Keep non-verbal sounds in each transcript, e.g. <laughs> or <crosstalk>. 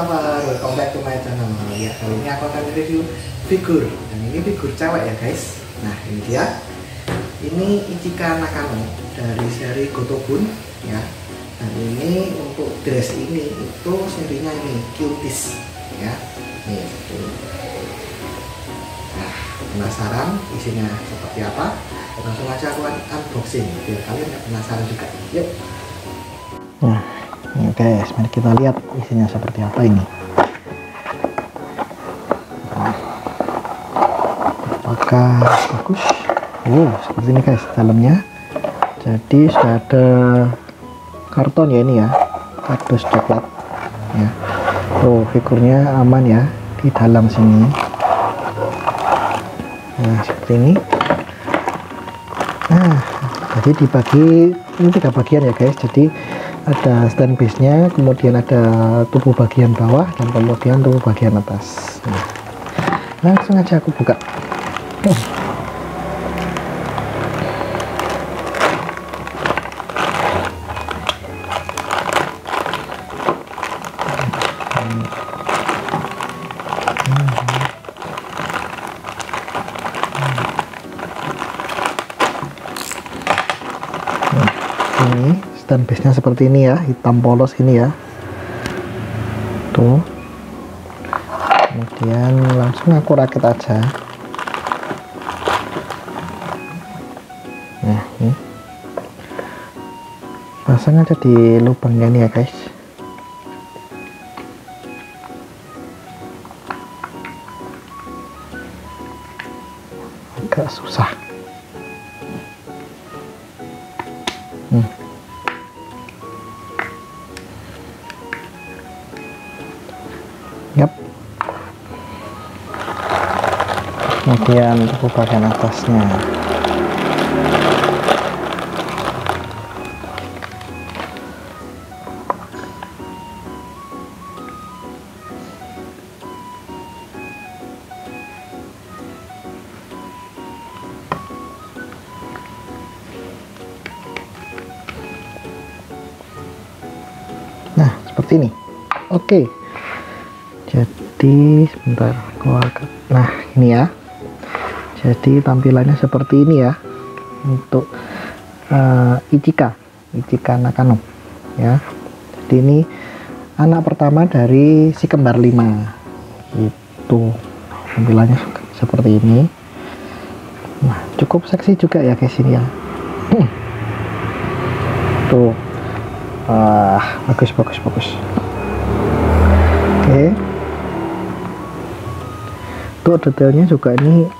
lover, welcome back to my channel. Ya kali ini aku akan review figur. Dan ini figur cewek ya guys. Nah ini dia. Ini Ichika Nakano dari seri Gotobun ya. Dan ini untuk dress ini itu serinya ini Cuties ya. Nih. Nah penasaran isinya seperti apa? Langsung aja aku unboxing biar kalian penasaran juga. Yuk. Nah Oke mari kita lihat isinya seperti apa ini. Apakah bagus? Oh, seperti ini guys dalamnya. Jadi sudah ada karton ya ini ya, kardus coklat. Ya. Oh, figurnya aman ya di dalam sini. Nah, seperti ini. Nah, jadi dibagi ini tiga bagian ya guys. Jadi ada stand base nya kemudian ada tubuh bagian bawah dan kemudian tubuh bagian atas. Nah, langsung aja aku buka dan base nya seperti ini ya hitam polos ini ya. Tuh. Kemudian langsung aku rakit aja. Nah ini. Pasang aja di lubangnya ini ya guys. Agak susah kemudian untuk bagian atasnya. Nah seperti ini. Oke. Jadi sebentar nah ini ya jadi tampilannya seperti ini ya untuk uh, Ichika Ichika Nakano ya. Jadi ini anak pertama dari si kembar lima itu tampilannya seperti ini. Nah cukup seksi juga ya guys ini ya. Hmm. tuh. Ah bagus bagus bagus. Oke. Okay. tuh detailnya juga ini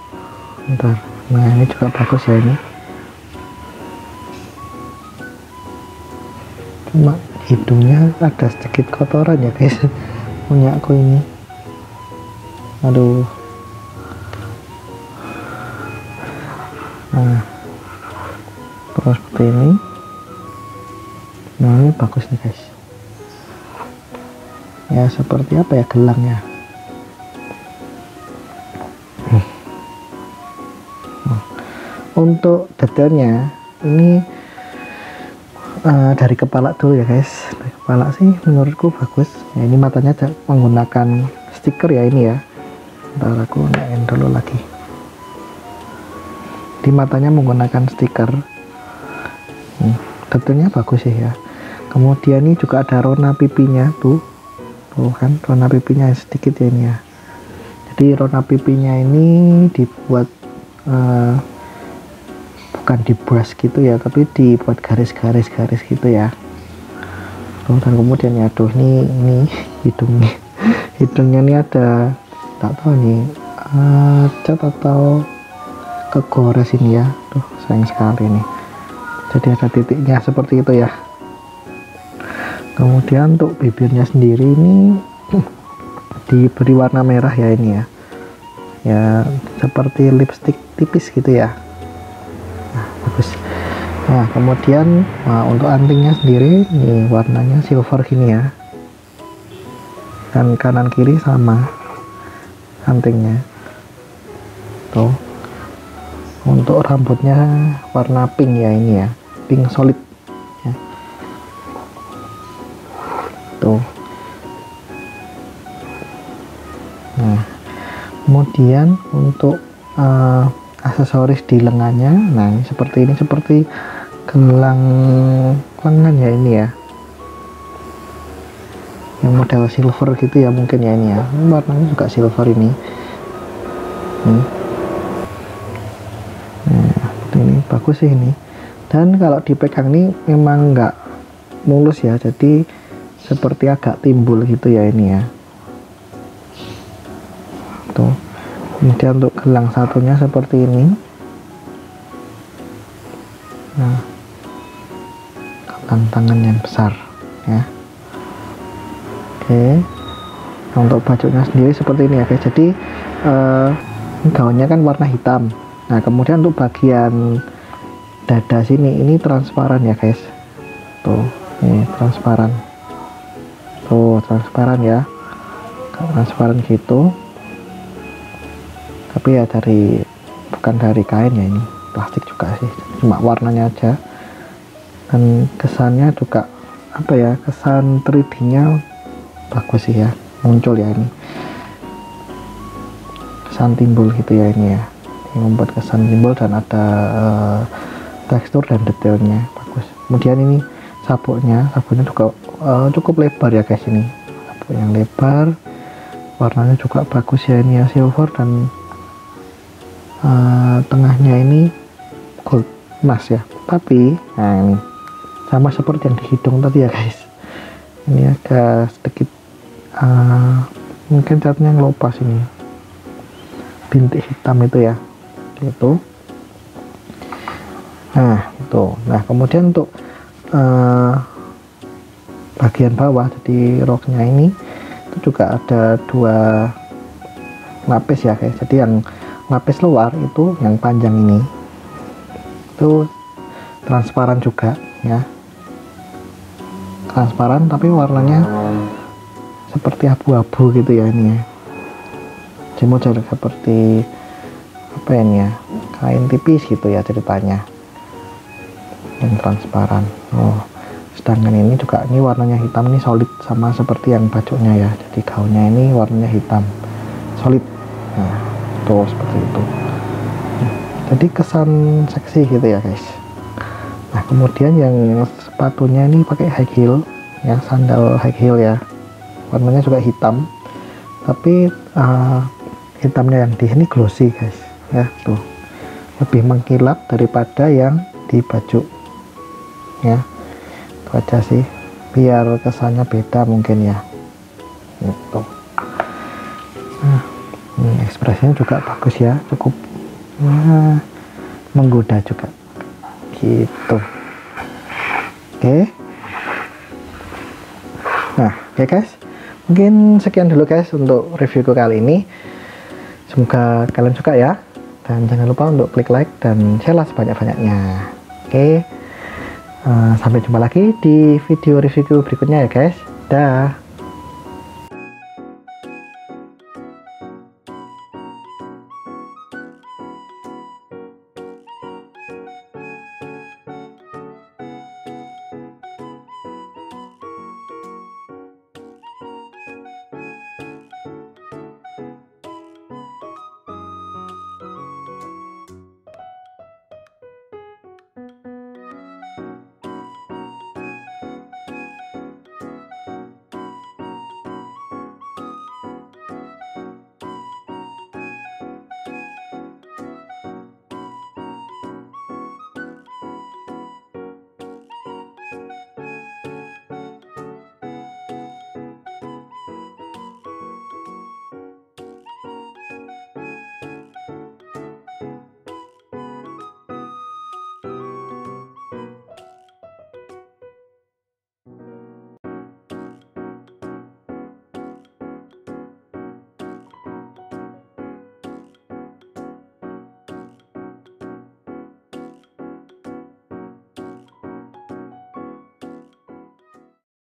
ntar nah ini juga bagus ya ini. Cuma hidungnya ada sedikit kotoran ya guys. <laughs> Punya aku ini. Aduh. Nah. Terus seperti ini. Nah ini bagus nih guys. Ya seperti apa ya gelangnya untuk detailnya ini uh, dari kepala dulu ya guys. Dari kepala sih menurutku bagus. Ya, ini matanya menggunakan stiker ya ini ya. Ntar aku naik dulu lagi. Di matanya menggunakan stiker. Hmm, detailnya bagus sih ya. Kemudian ini juga ada rona pipinya tuh tuh kan rona pipinya sedikit ya ini ya. Jadi rona pipinya ini dibuat uh, bukan dibuas gitu ya tapi dibuat garis-garis garis gitu ya. Dan kemudian ya aduh ini ini hidungnya. <laughs> Hidungnya ini ada tak tahu nih uh, cat atau kegores ini ya. Tuh sayang sekali nih. Jadi ada titiknya seperti itu ya. Kemudian untuk bibirnya sendiri ini <clears throat> diberi warna merah ya ini ya. Ya seperti lipstick tipis gitu ya bagus. Nah kemudian nah, untuk antingnya sendiri ini warnanya silver gini ya. Dan kanan kiri sama antingnya. Tuh. Untuk rambutnya warna pink ya ini ya. Pink solid. Ya. tuh. Nah. Kemudian untuk uh, aksesoris di lengannya. Nah seperti ini seperti gelang lengan ya ini ya. Yang model silver gitu ya mungkin ya ini ya. Warnanya juga silver ini. Hmm. nah ini bagus sih ini. Dan kalau dipegang ini memang enggak mulus ya jadi seperti agak timbul gitu ya ini ya. Tuh kemudian untuk gelang satunya seperti ini. Nah gelang tangan yang besar ya. Oke nah, untuk bajunya sendiri seperti ini ya guys jadi uh, gaunnya kan warna hitam. Nah kemudian untuk bagian dada sini ini transparan ya guys. Tuh ini transparan. Tuh transparan ya. Transparan gitu tapi ya dari bukan dari kain ya ini plastik juga sih. Cuma warnanya aja. Dan kesannya juga apa ya kesan 3D nya bagus sih ya muncul ya ini. Kesan timbul gitu ya ini ya. Yang membuat kesan timbul dan ada uh, tekstur dan detailnya bagus. Kemudian ini sabuknya sabuknya juga uh, cukup lebar ya guys ini. Sabuk yang lebar warnanya juga bagus ya ini ya silver dan uh, tengahnya ini gold emas ya. Tapi nah ini sama seperti yang di hidung tadi ya guys. Ini agak sedikit uh, mungkin catnya ngelopas ini bintik hitam itu ya. Itu. Nah itu. Nah kemudian untuk uh, bagian bawah jadi roknya ini itu juga ada dua lapis ya guys. Jadi yang lapis luar itu yang panjang ini. Itu transparan juga ya. Transparan tapi warnanya seperti abu-abu gitu ya ini ya. Jadi seperti apa ini ya kain tipis gitu ya ceritanya. Yang transparan. Oh sedangkan ini juga ini warnanya hitam ini solid sama seperti yang bajunya ya. Jadi gaunnya ini warnanya hitam. Solid. Nah tuh seperti itu. Jadi kesan seksi gitu ya guys. Nah kemudian yang sepatunya ini pakai high heel ya sandal high heel ya. Warnanya juga hitam. Tapi uh, hitamnya yang di sini glossy guys ya tuh. Lebih mengkilap daripada yang di baju ya. Itu aja sih biar kesannya beda mungkin ya. Itu nah ekspresinya juga bagus ya cukup ya, menggoda juga. Gitu. Oke. Okay. nah oke okay guys. Mungkin sekian dulu guys untuk reviewku kali ini. Semoga kalian suka ya. Dan jangan lupa untuk klik like dan share sebanyak-banyaknya. Oke. Okay. uh, sampai jumpa lagi di video review berikutnya ya guys. Dah